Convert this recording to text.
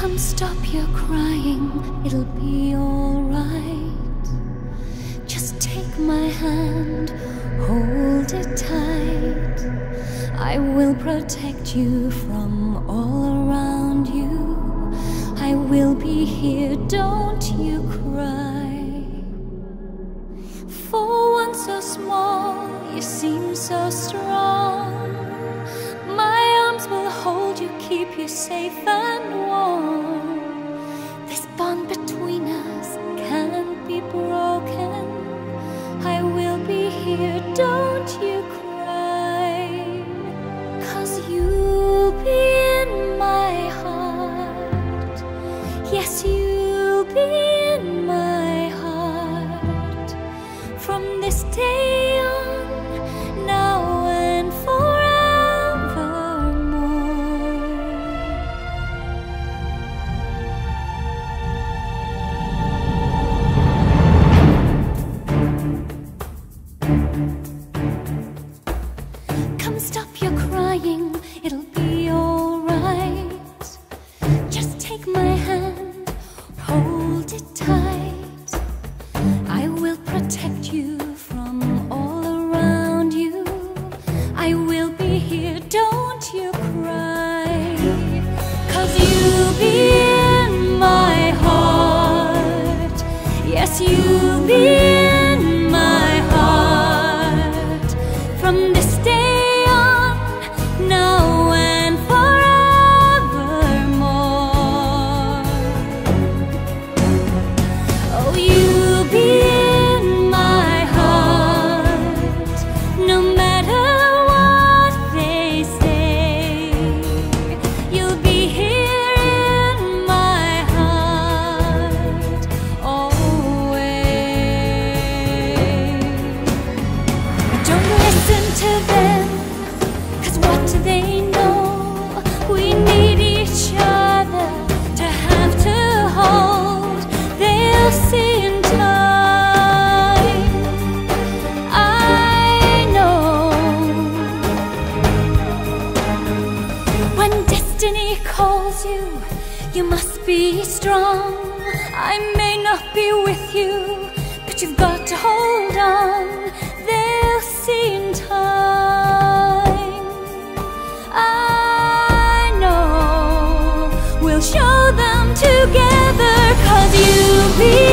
Come stop your crying, it'll be alright. Just take my hand, hold it tight. I will protect you from all around you. I will be here, don't you cry. For one so small, you seem so strong. You safe and warm. This bond Come stop your you you must be strong. I may not be with you, but you've got to hold on. They'll see in time. because you be.